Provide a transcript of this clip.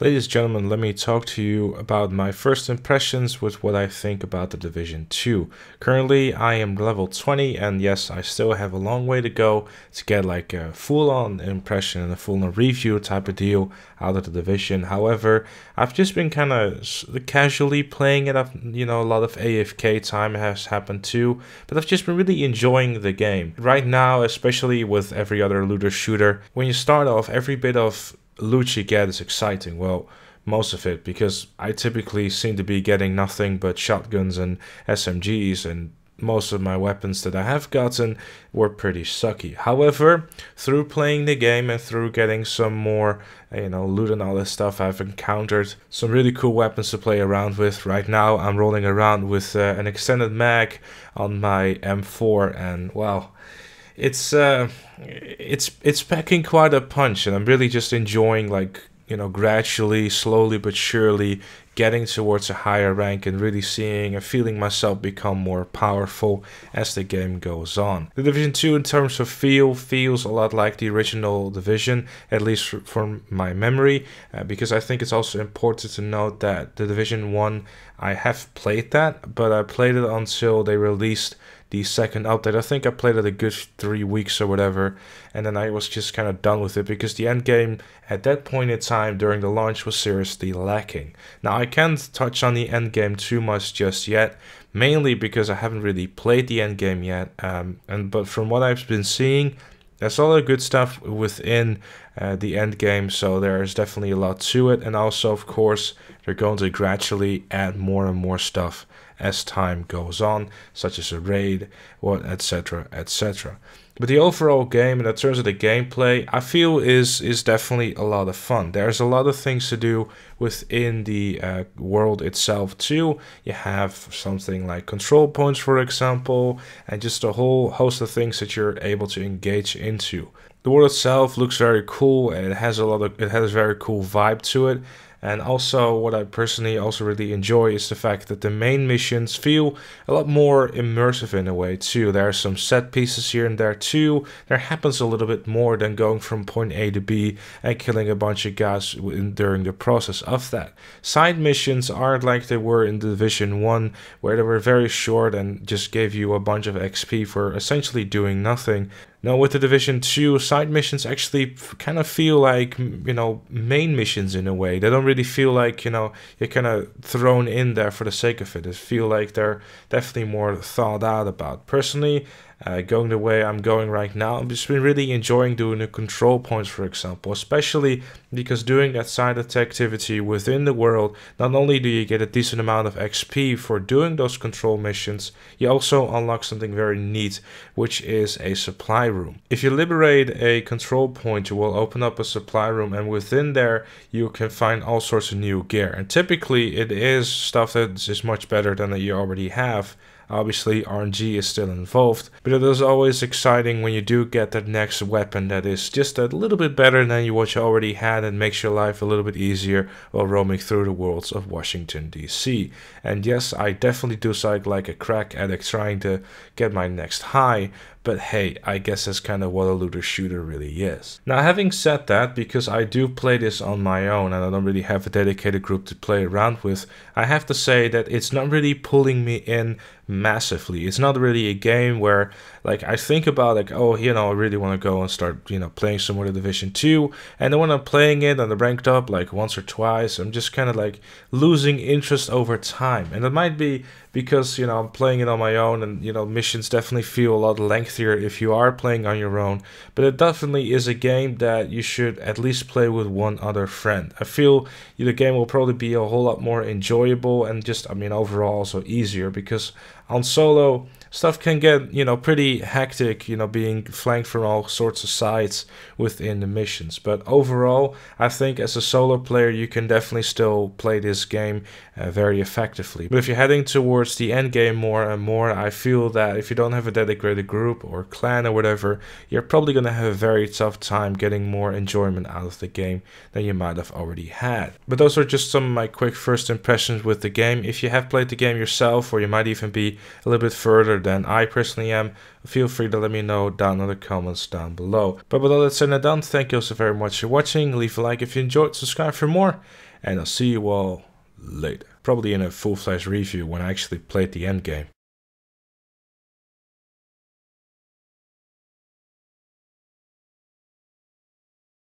Ladies and gentlemen, let me talk to you about my first impressions with what I think about the Division 2. Currently, I am level 20, and yes, I still have a long way to go to get like a full on impression and a full on review type of deal out of the Division. However, I've just been kind of casually playing it. I've, you know, a lot of AFK time has happened too, but I've just been really enjoying the game. Right now, especially with every other looter shooter, when you start off, every bit of you get is exciting. Well, most of it, because I typically seem to be getting nothing but shotguns and SMGs, and most of my weapons that I have gotten were pretty sucky. However, through playing the game and through getting some more, you know, loot and all this stuff, I've encountered some really cool weapons to play around with. Right now, I'm rolling around with uh, an extended mag on my M4, and well, it's uh, it's it's packing quite a punch, and I'm really just enjoying like you know gradually, slowly but surely getting towards a higher rank and really seeing and feeling myself become more powerful as the game goes on. The Division 2 in terms of feel feels a lot like the original Division, at least from my memory, uh, because I think it's also important to note that the Division 1, I have played that, but I played it until they released the second update. I think I played it a good three weeks or whatever, and then I was just kind of done with it because the end game at that point in time during the launch was seriously lacking. Now I can't touch on the end game too much just yet, mainly because I haven't really played the end game yet. Um, and but from what I've been seeing, there's a lot of good stuff within uh, the end game, so there's definitely a lot to it. And also, of course, they're going to gradually add more and more stuff as time goes on, such as a raid, what, etc., etc. But the overall game, in terms of the gameplay, I feel is is definitely a lot of fun. There's a lot of things to do within the uh, world itself too. You have something like control points, for example, and just a whole host of things that you're able to engage into. The world itself looks very cool, and it has a lot of it has a very cool vibe to it. And also, what I personally also really enjoy is the fact that the main missions feel a lot more immersive in a way too. There are some set pieces here and there too. There happens a little bit more than going from point A to B and killing a bunch of guys during the process of that. Side missions aren't like they were in Division 1, where they were very short and just gave you a bunch of XP for essentially doing nothing. Now with the Division 2, side missions actually kind of feel like, you know, main missions in a way. They don't really feel like, you know, you're kind of thrown in there for the sake of it. It feel like they're definitely more thought out about. Personally, uh, going the way I'm going right now. I've just been really enjoying doing the control points, for example, especially because doing that side activity within the world, not only do you get a decent amount of XP for doing those control missions, you also unlock something very neat, which is a supply room. If you liberate a control point, you will open up a supply room, and within there, you can find all sorts of new gear. And typically, it is stuff that is much better than that you already have. Obviously, RNG is still involved, but it is always exciting when you do get that next weapon that is just a little bit better than what you already had and makes your life a little bit easier while roaming through the worlds of Washington, D.C. And yes, I definitely do sound like a crack addict trying to get my next high, but hey, I guess that's kind of what a looter shooter really is. Now, having said that, because I do play this on my own and I don't really have a dedicated group to play around with, I have to say that it's not really pulling me in massively. It's not really a game where like I think about like oh you know I really want to go and start you know playing some more Division 2 and then when I'm playing it and I ranked up like once or twice I'm just kind of like losing interest over time and it might be because you know I'm playing it on my own and you know missions definitely feel a lot lengthier if you are playing on your own but it definitely is a game that you should at least play with one other friend. I feel the game will probably be a whole lot more enjoyable and just I mean overall also easier because on solo stuff can get you know pretty hectic you know being flanked from all sorts of sides within the missions. But overall i think as a solo player you can definitely still play this game uh, very effectively. But if you're heading towards the end game more and more i feel that if you don't have a dedicated group or clan or whatever you're probably going to have a very tough time getting more enjoyment out of the game than you might have already had. But those are just some of my quick first impressions with the game. If you have played the game yourself or you might even be a little bit further than I personally am, feel free to let me know down in the comments down below. But with all that said and done, thank you so very much for watching. Leave a like if you enjoyed, subscribe for more, and I'll see you all later. Probably in a full-fledged review when I actually played the end game.